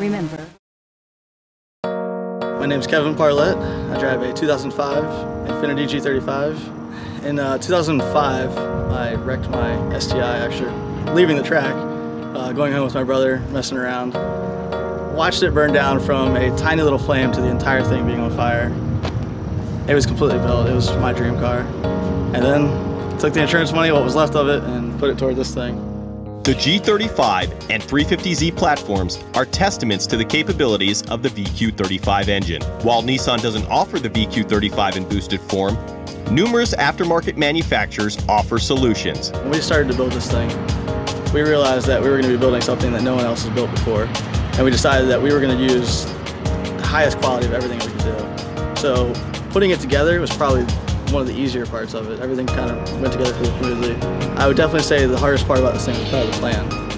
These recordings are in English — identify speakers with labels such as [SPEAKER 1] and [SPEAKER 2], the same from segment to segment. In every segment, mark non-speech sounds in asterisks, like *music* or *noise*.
[SPEAKER 1] Remember.
[SPEAKER 2] My name is Kevin Parlett. I drive a 2005 Infiniti G35. In uh, 2005, I wrecked my STI actually leaving the track, uh, going home with my brother, messing around. Watched it burn down from a tiny little flame to the entire thing being on fire. It was completely built. It was my dream car. And then took the insurance money, what was left of it, and put it toward this thing.
[SPEAKER 3] The G35 and 350Z platforms are testaments to the capabilities of the VQ35 engine. While Nissan doesn't offer the VQ35 in boosted form, numerous aftermarket manufacturers offer solutions.
[SPEAKER 2] When we started to build this thing, we realized that we were going to be building something that no one else has built before. And we decided that we were going to use the highest quality of everything we could do. So putting it together was probably one of the easier parts of it. Everything kind of went together pretty smoothly. I would definitely say the hardest part about this thing was probably the plan.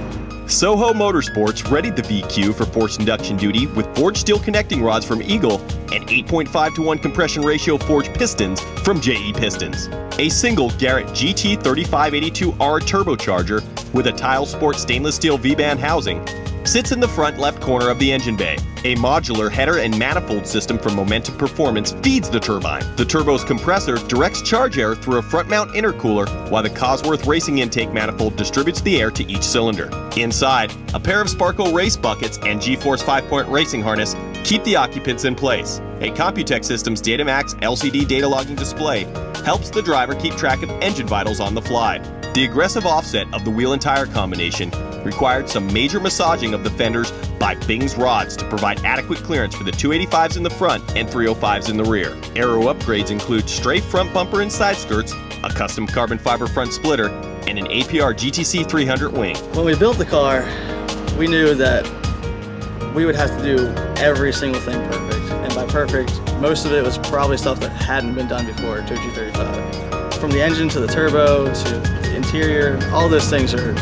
[SPEAKER 3] Soho Motorsports readied the VQ for forced induction duty with forged steel connecting rods from Eagle and 8.5 to 1 compression ratio forged pistons from JE Pistons. A single Garrett GT3582R turbocharger with a Tial Sport stainless steel V-band housing sits in the front left corner of the engine bay. A modular header and manifold system from Momentum Performance feeds the turbine. The turbo's compressor directs charge air through a front mount intercooler, while the Cosworth racing intake manifold distributes the air to each cylinder. Inside, a pair of Sparco race buckets and G-Force 5-point racing harness keep the occupants in place. A Computech Systems Datamax LCD data logging display helps the driver keep track of engine vitals on the fly. The aggressive offset of the wheel and tire combination required some major massaging of the fenders by Bingz Rods to provide adequate clearance for the 285s in the front and 305s in the rear. Aero upgrades include straight front bumper and side skirts, a custom carbon fiber front splitter, and an APR GTC 300 wing.
[SPEAKER 2] When we built the car, we knew that we would have to do every single thing perfect. And by perfect, most of it was probably stuff that hadn't been done before to a G35. From the engine to the turbo to the interior, all those things are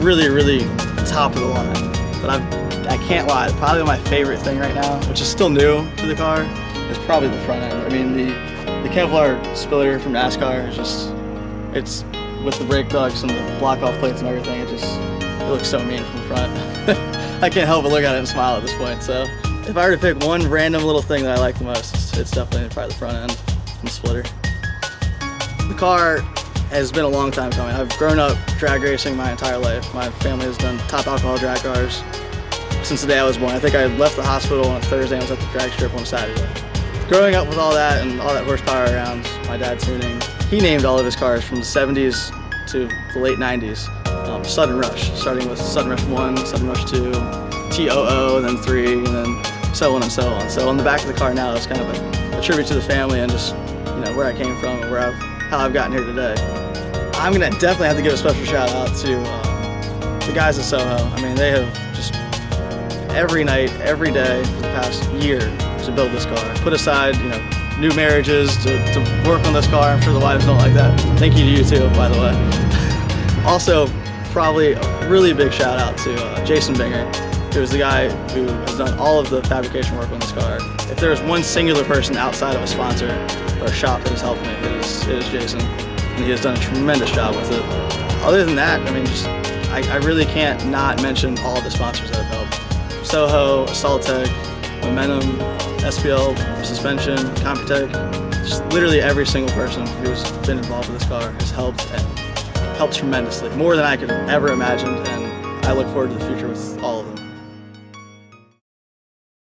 [SPEAKER 2] really, really top of the line. But I've, I can't lie, probably my favorite thing right now, which is still new to the car, is probably the front end. I mean, the, the Kevlar splitter from NASCAR is just, it's with the brake ducts and the block off plates and everything, it just, it looks so mean from the front. *laughs* I can't help but look at it and smile at this point, so. If I were to pick one random little thing that I like the most, it's definitely probably the front end and the splitter. The car has been a long time coming. I've grown up drag racing my entire life. My family has done top alcohol drag cars since the day I was born. I think I left the hospital on a Thursday and was at the drag strip on Saturday. Growing up with all that and all that horsepower around, my dad tuning, he named all of his cars from the 70s to the late 90s. Um, Sudden Rush, starting with Sudden Rush 1, Sudden Rush 2, TOO, then 3, and then so on and so on. So on the back of the car now is kind of a, a tribute to the family and just you know where I came from and where I've, how I've gotten here today. I'm gonna definitely have to give a special shout out to uh, the guys at Soho. I mean, they have just every night, every day for the past year to build this car. Put aside, you know, new marriages to, to work on this car. I'm sure the wives don't like that. Thank you to you too, by the way. *laughs* also, probably a really big shout out to uh, Jason Binger, who is the guy who has done all of the fabrication work on this car. If there is one singular person outside of a sponsor or a shop that has helped me, it is, it is Jason and he has done a tremendous job with it. Other than that, I mean, just I, I really can't not mention all the sponsors that have helped. Soho, Assaultech, Momentum, SPL, Suspension, Computech, just literally every single person who's been involved with this car has helped and helped tremendously, more than I could ever imagine, and I look forward to the future with all.